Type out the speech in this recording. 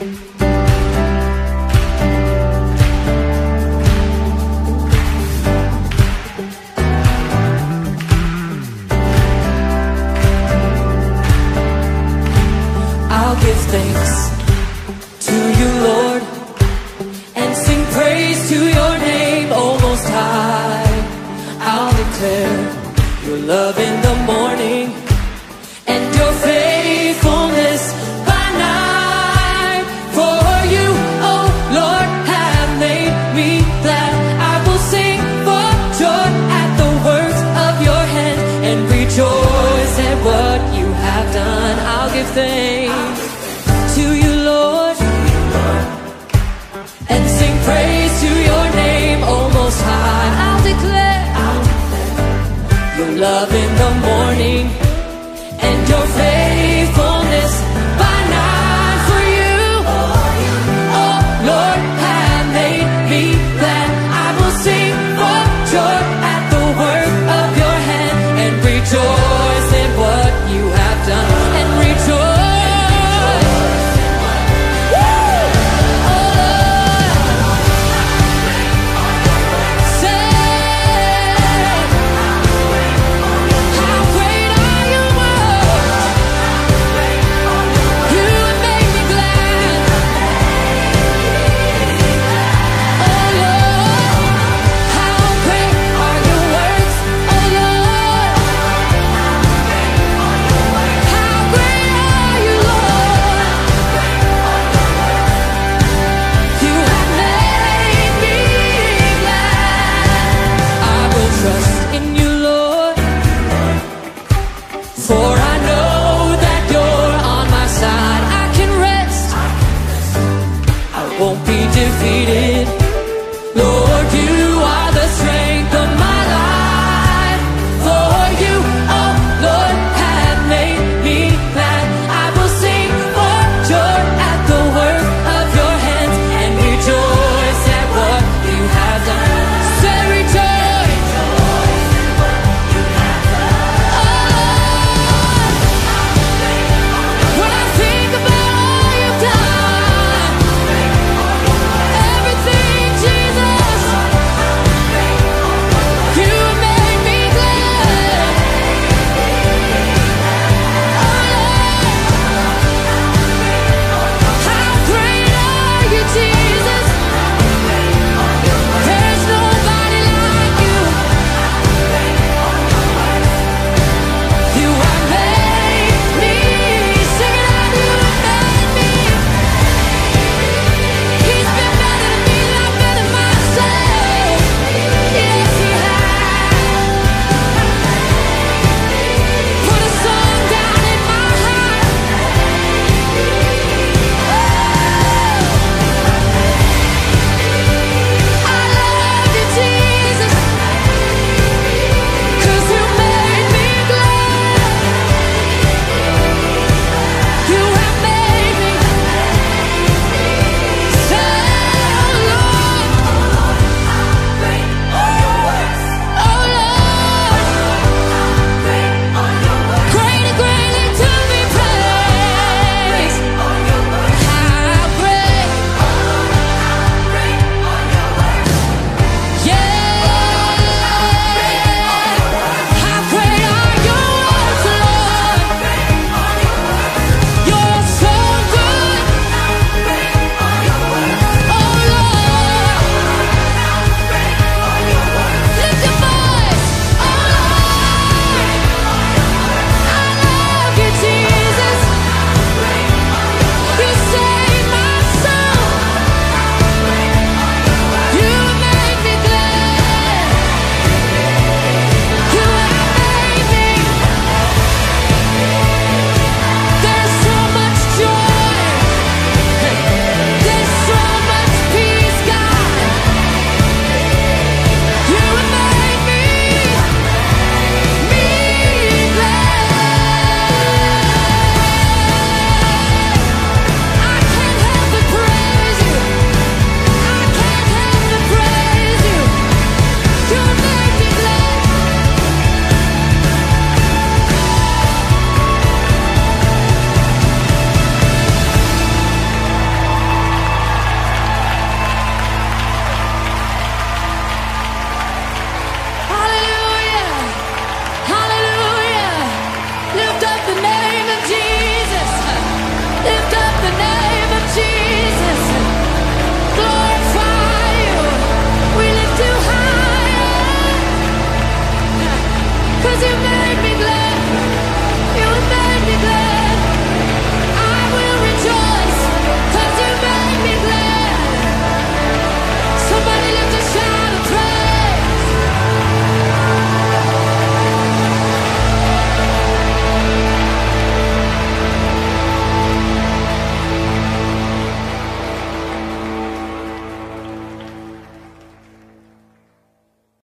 I'll give thanks everything.